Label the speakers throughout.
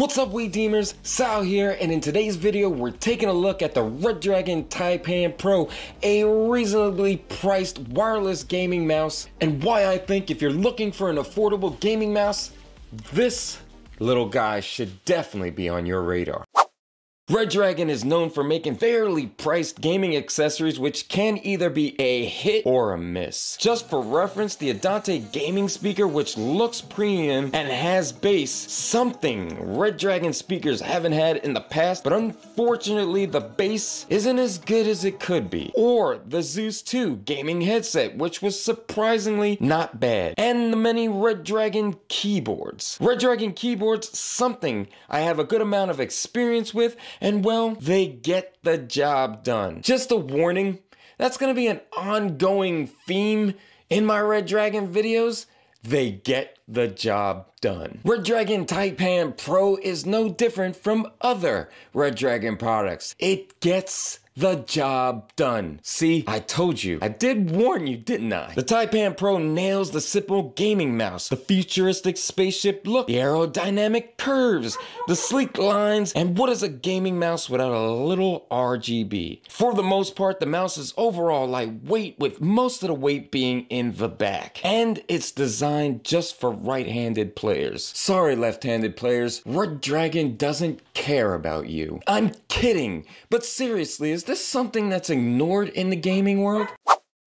Speaker 1: What's up We Deemers, Sal here, and in today's video we're taking a look at the Redragon Taipan Pro, a reasonably priced wireless gaming mouse, and why I think if you're looking for an affordable gaming mouse, this little guy should definitely be on your radar. Redragon is known for making fairly priced gaming accessories which can either be a hit or a miss. Just for reference, the Adante gaming speaker which looks premium and has bass, something Redragon speakers haven't had in the past, but unfortunately the bass isn't as good as it could be. Or the Zeus 2 gaming headset which was surprisingly not bad. And the many Redragon keyboards. Redragon keyboards, something I have a good amount of experience with and well, they get the job done. Just a warning, that's gonna be an ongoing theme in my Redragon videos. They get the job done. Redragon Taipan Pro is no different from other Redragon products. It gets the job done. See, I told you. I did warn you, didn't I? The Taipan Pro nails the simple gaming mouse, the futuristic spaceship look, the aerodynamic curves, the sleek lines, and what is a gaming mouse without a little RGB? For the most part, the mouse is overall lightweight with most of the weight being in the back. And it's designed just for right-handed players. Sorry, left-handed players, Redragon doesn't care about you. I'm kidding, but seriously, is this something that's ignored in the gaming world?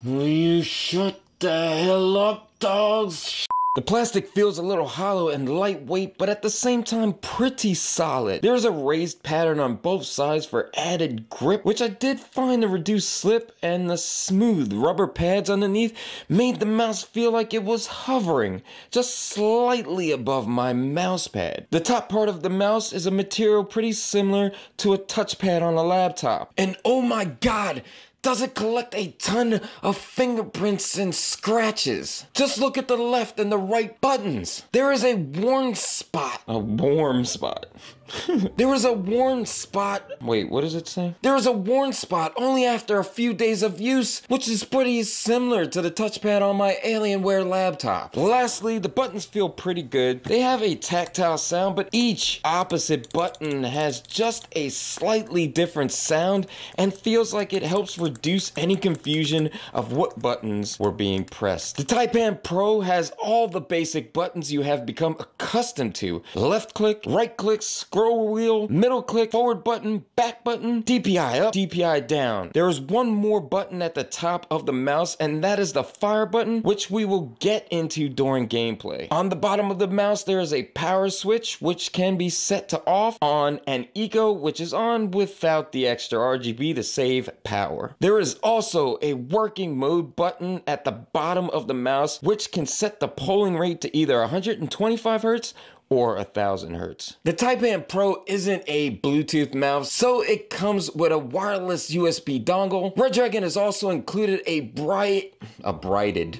Speaker 1: Will you shut the hell up, dogs? The plastic feels a little hollow and lightweight, but at the same time pretty solid. There's a raised pattern on both sides for added grip, which I did find to reduce slip, and the smooth rubber pads underneath made the mouse feel like it was hovering, just slightly above my mouse pad. The top part of the mouse is a material pretty similar to a touchpad on a laptop. And oh my god, does it collect a ton of fingerprints and scratches? Just look at the left and the right buttons. There is a worn spot. A warm spot. there is a worn spot. Wait, what does it say? There is a worn spot only after a few days of use, which is pretty similar to the touchpad on my Alienware laptop. Lastly, the buttons feel pretty good. They have a tactile sound, but each opposite button has just a slightly different sound and feels like it helps reduce any confusion of what buttons were being pressed. The Taipan Pro has all the basic buttons you have become accustomed to. Left click, right click, scroll wheel, middle click, forward button, back button, DPI up, DPI down. There is one more button at the top of the mouse and that is the fire button, which we will get into during gameplay. On the bottom of the mouse, there is a power switch, which can be set to off, on, and eco, which is on without the extra RGB to save power. There is also a working mode button at the bottom of the mouse, which can set the polling rate to either 125 Hertz or a thousand hertz. The Taipan Pro isn't a Bluetooth mouse, so it comes with a wireless USB dongle. Redragon has also included a bright, a brighted,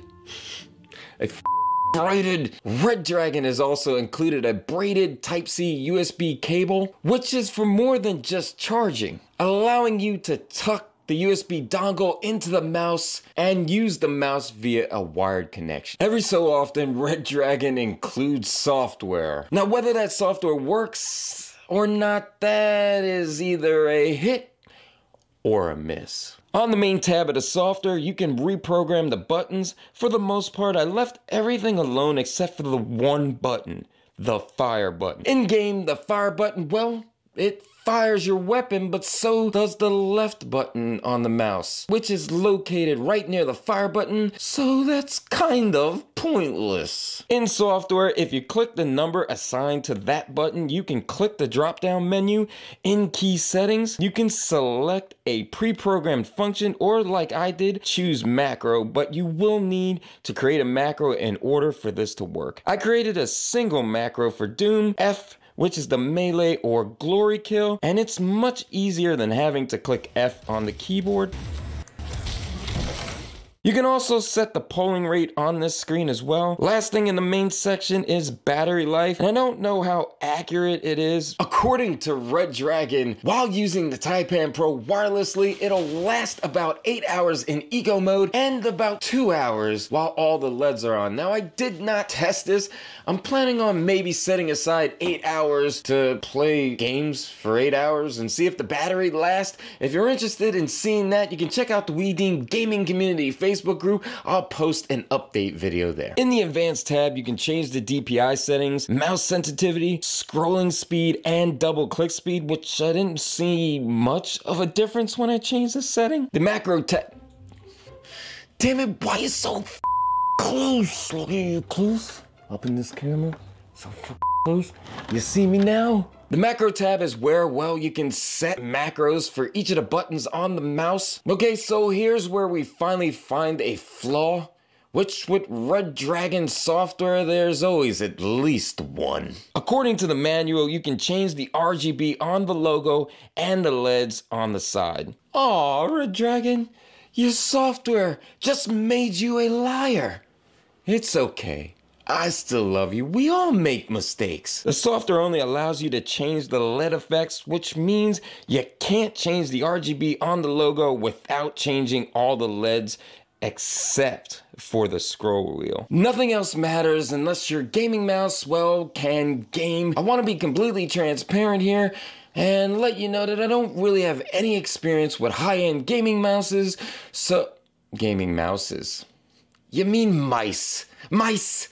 Speaker 1: a braided. Redragon has also included a braided Type-C USB cable, which is for more than just charging, allowing you to tuck the USB dongle into the mouse and use the mouse via a wired connection. Every so often, Redragon includes software. Now, whether that software works or not, that is either a hit or a miss. On the main tab of the software, you can reprogram the buttons. For the most part, I left everything alone except for the one button, the fire button. In game, the fire button, well, it fires your weapon, but so does the left button on the mouse, which is located right near the fire button, so that's kind of pointless. In software, if you click the number assigned to that button, you can click the drop down menu. In key settings, you can select a pre-programmed function or like I did, choose macro, but you will need to create a macro in order for this to work. I created a single macro for Doom, F which is the melee or glory kill, and it's much easier than having to click F on the keyboard. You can also set the polling rate on this screen as well. Last thing in the main section is battery life. And I don't know how accurate it is. According to Redragon, while using the Taipan Pro wirelessly, it'll last about 8 hours in eco mode and about 2 hours while all the LEDs are on. Now I did not test this. I'm planning on maybe setting aside 8 hours to play games for 8 hours and see if the battery lasts. If you're interested in seeing that, you can check out the WeDeem Gaming Community Facebook group. I'll post an update video there. In the advanced tab, you can change the DPI settings, mouse sensitivity, scrolling speed, and double click speed, which I didn't see much of a difference when I changed the setting. The macro tab. Damn it, why you so close? Look at you close. Up in this camera. So close. You see me now? The macro tab is where, well, you can set macros for each of the buttons on the mouse. Okay, so here's where we finally find a flaw. Which, with Redragon software, there's always at least one. According to the manual, you can change the RGB on the logo and the LEDs on the side. Aw, Redragon, your software just made you a liar. It's okay. I still love you. We all make mistakes. The software only allows you to change the LED effects, which means you can't change the RGB on the logo without changing all the LEDs except for the scroll wheel. Nothing else matters unless your gaming mouse, well, can game. I want to be completely transparent here and let you know that I don't really have any experience with high-end gaming mouses, so... Gaming mouses. You mean mice. Mice!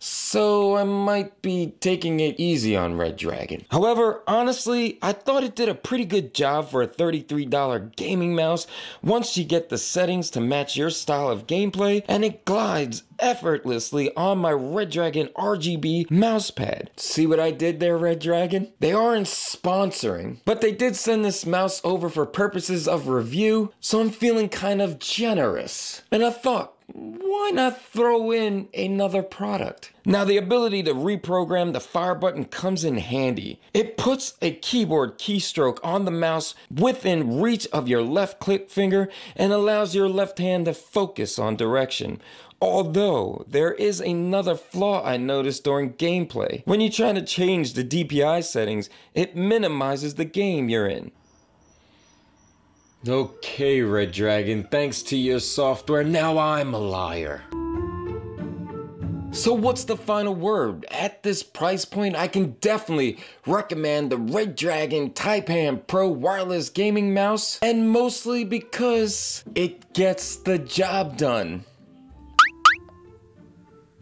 Speaker 1: So I might be taking it easy on Redragon. However, honestly, I thought it did a pretty good job for a $33 gaming mouse once you get the settings to match your style of gameplay and it glides effortlessly on my Redragon RGB mousepad. See what I did there, Redragon? They aren't sponsoring, but they did send this mouse over for purposes of review, so I'm feeling kind of generous. And I thought, why not throw in another product? Now, the ability to reprogram the fire button comes in handy. It puts a keyboard keystroke on the mouse within reach of your left click finger and allows your left hand to focus on direction. Although, there is another flaw I noticed during gameplay. When you try to change the DPI settings, it minimizes the game you're in. Okay, Redragon, thanks to your software, now I'm a liar. So what's the final word? At this price point, I can definitely recommend the Redragon Taipan Pro wireless gaming mouse, and mostly because it gets the job done.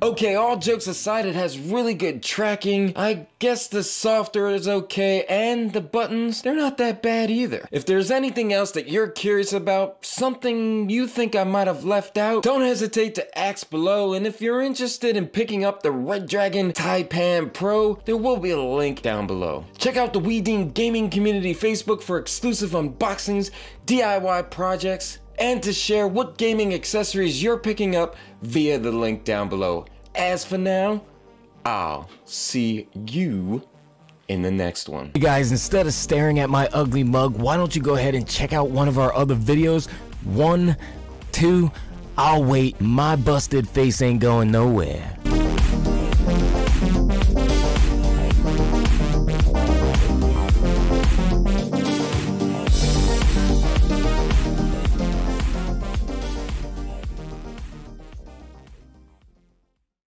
Speaker 1: Okay, all jokes aside, it has really good tracking. I guess the software is okay, and the buttons, they're not that bad either. If there's anything else that you're curious about, something you think I might have left out, don't hesitate to ask below, and if you're interested in picking up the Redragon Taipan Pro, there will be a link down below. Check out the WeDeem Gaming Community Facebook for exclusive unboxings, DIY projects, and to share what gaming accessories you're picking up via the link down below. As for now, I'll see you in the next one.
Speaker 2: Guys, instead of staring at my ugly mug, why don't you go ahead and check out one of our other videos? One, two, I'll wait. My busted face ain't going nowhere.